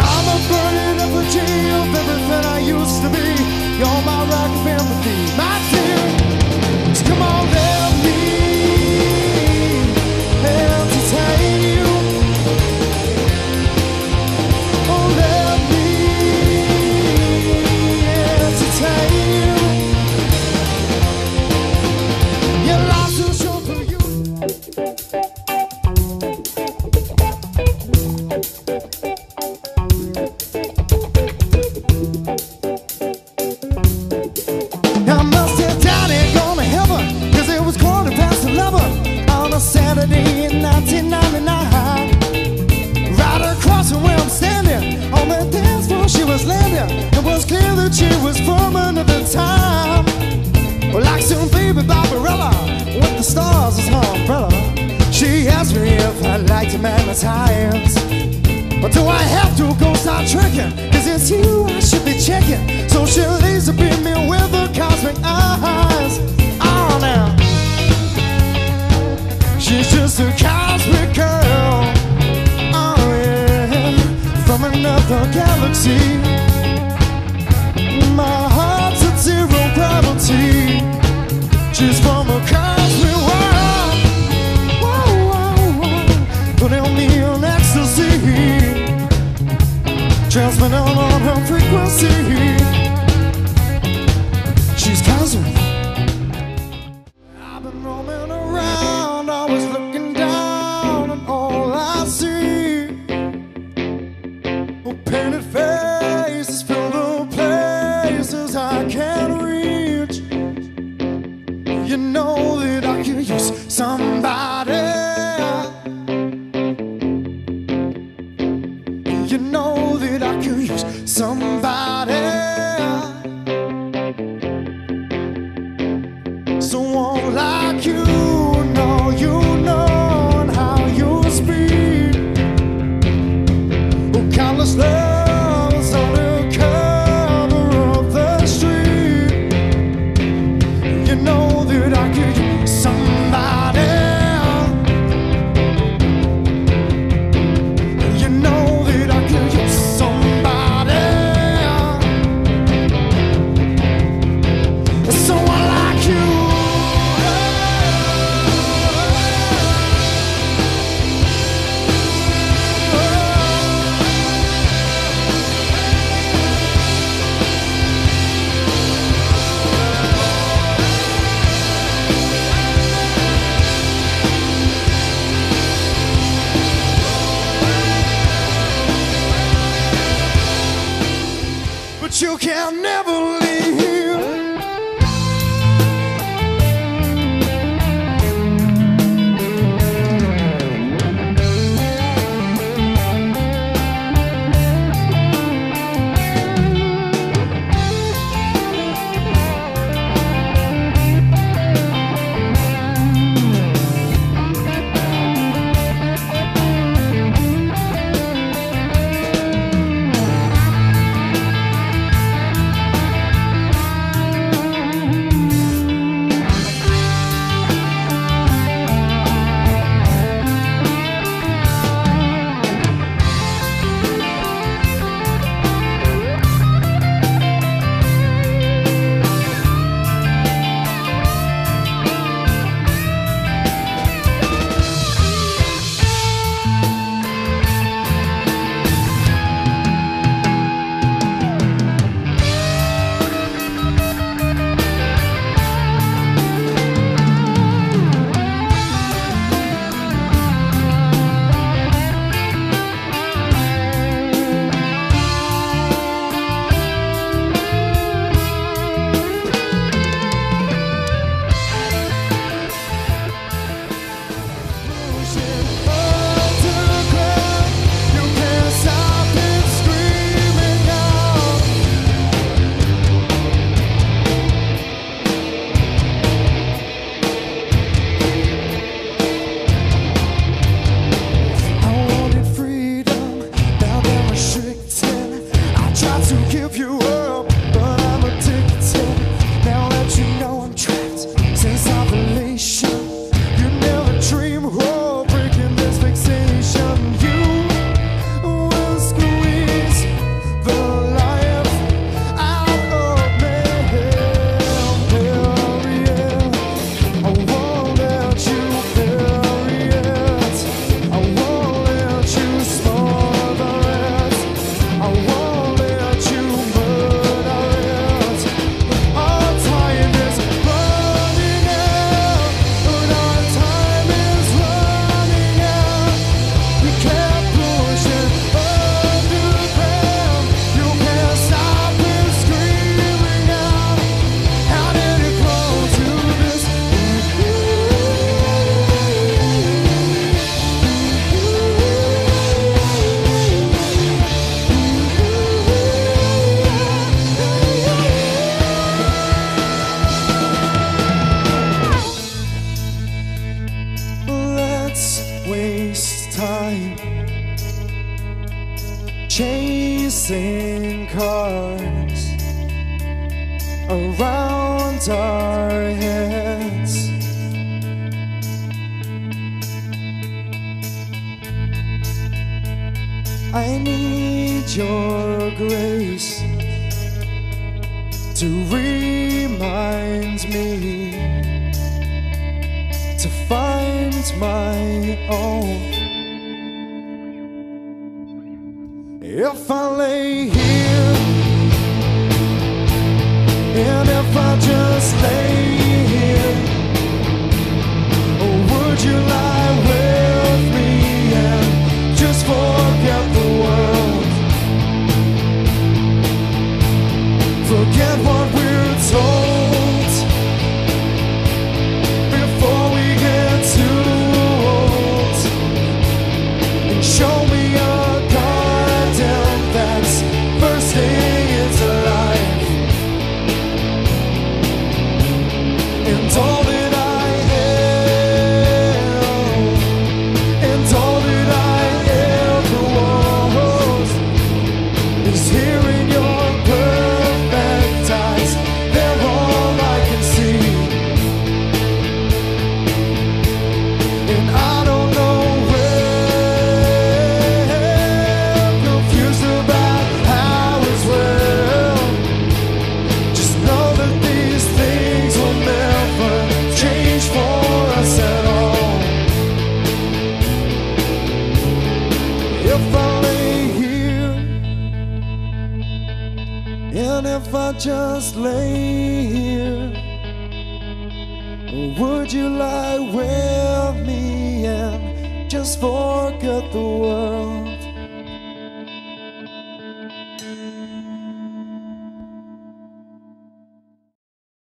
I'm a burning effigy of everything I used to be. You're my rock family. Stars as her umbrella She asked me if I'd like to magnetize but do I have to go start tricking? Cause it's you I should be checking. So she laser beam me with her cosmic eyes. Ah, oh, now. She's just a cosmic girl. Oh, yeah. From another galaxy. My heart's at zero gravity. She's from a cosmic Transmitting on her frequency. Somebody. Someone like you, know you know how you speak. Oh, countless loves you can never chasing cars around our heads. I need your grace to remind me to find my own. If I lay here and if I just lay here, oh, would you lie with me and just forget the world? Forget what just lay here. Would you lie with me and just forget the world?